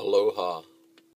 Aloha.